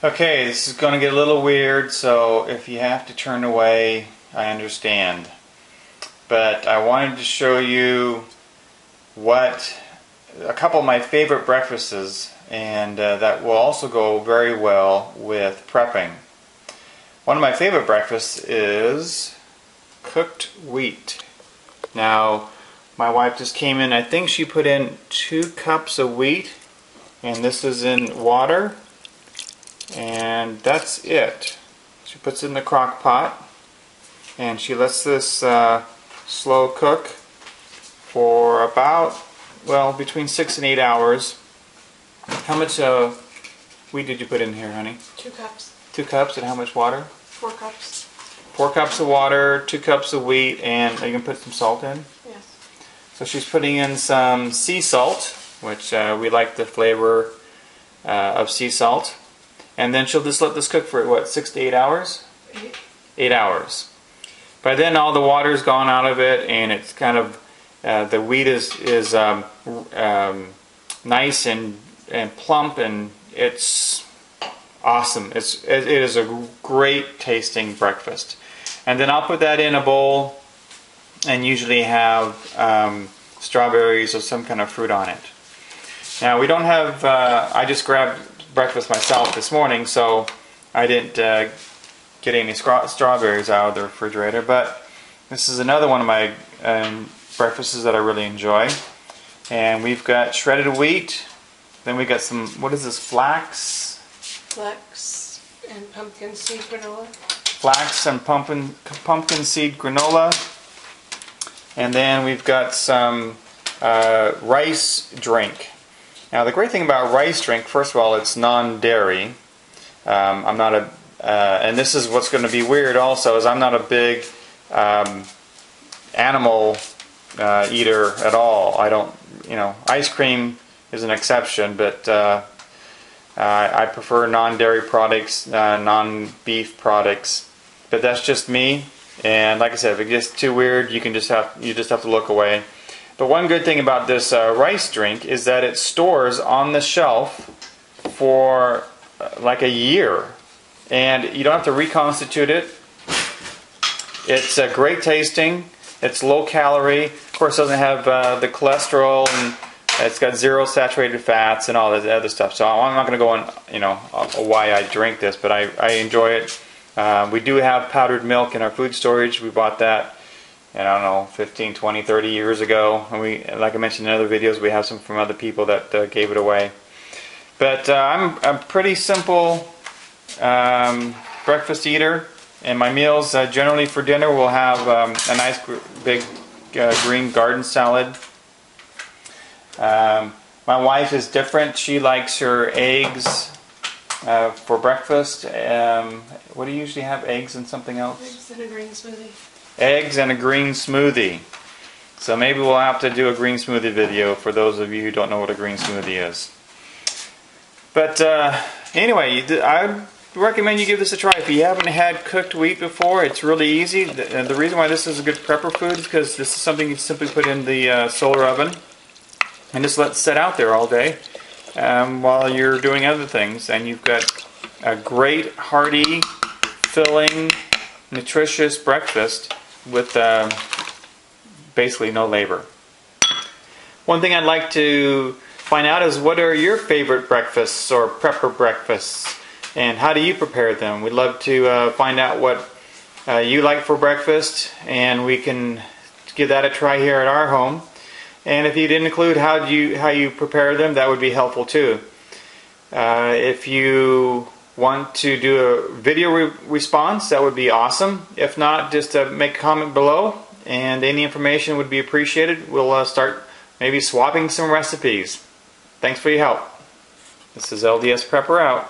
Okay, this is going to get a little weird, so if you have to turn away, I understand. But I wanted to show you what a couple of my favorite breakfasts, and uh, that will also go very well with prepping. One of my favorite breakfasts is cooked wheat. Now, my wife just came in, I think she put in two cups of wheat, and this is in water and that's it. She puts it in the crock pot and she lets this uh, slow cook for about, well, between six and eight hours. How much uh, wheat did you put in here, honey? Two cups. Two cups and how much water? Four cups. Four cups of water, two cups of wheat, and are you going to put some salt in? Yes. So she's putting in some sea salt, which uh, we like the flavor uh, of sea salt. And then she'll just let this cook for, what, six to eight hours? Eight. Eight hours. By then all the water's gone out of it and it's kind of, uh, the wheat is, is um, um, nice and, and plump and it's awesome. It's, it is a great tasting breakfast. And then I'll put that in a bowl and usually have um, strawberries or some kind of fruit on it. Now we don't have, uh, I just grabbed breakfast myself this morning, so I didn't uh, get any strawberries out of the refrigerator. But this is another one of my um, breakfasts that I really enjoy. And we've got shredded wheat. Then we got some, what is this, flax? Flax and pumpkin seed granola. Flax and pumpkin, pumpkin seed granola. And then we've got some uh, rice drink. Now the great thing about rice drink, first of all, it's non-dairy. Um, I'm not a, uh, and this is what's going to be weird also, is I'm not a big um, animal uh, eater at all. I don't, you know, ice cream is an exception, but uh, I prefer non-dairy products, uh, non-beef products. But that's just me. And like I said, if it gets too weird, you can just have you just have to look away. But one good thing about this uh, rice drink is that it stores on the shelf for uh, like a year. And you don't have to reconstitute it. It's uh, great tasting. It's low calorie. Of course, doesn't have uh, the cholesterol and it's got zero saturated fats and all that other stuff. So I'm not going to go on, you know, uh, why I drink this, but I, I enjoy it. Uh, we do have powdered milk in our food storage. We bought that and I don't know, 15, 20, 30 years ago. And we, like I mentioned in other videos, we have some from other people that uh, gave it away. But uh, I'm a pretty simple um, breakfast eater. And my meals, uh, generally for dinner, we'll have um, a nice big uh, green garden salad. Um, my wife is different. She likes her eggs uh, for breakfast. Um, what do you usually have? Eggs and something else? Eggs and a green smoothie eggs and a green smoothie. So maybe we'll have to do a green smoothie video for those of you who don't know what a green smoothie is. But uh, anyway, I recommend you give this a try. If you haven't had cooked wheat before, it's really easy. And the reason why this is a good prepper food is because this is something you simply put in the uh, solar oven and just let it sit out there all day um, while you're doing other things. And you've got a great, hearty, filling, nutritious breakfast with uh, basically no labor. One thing I'd like to find out is what are your favorite breakfasts or prepper breakfasts and how do you prepare them? We'd love to uh, find out what uh, you like for breakfast and we can give that a try here at our home. And if you'd include how you how you prepare them, that would be helpful too. Uh, if you want to do a video re response, that would be awesome. If not, just uh, make a comment below and any information would be appreciated. We'll uh, start maybe swapping some recipes. Thanks for your help. This is LDS Prepper out.